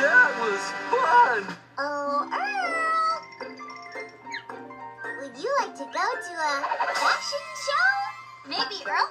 that was fun! Oh, Earl! Would you like to go to a fashion show? Maybe Earl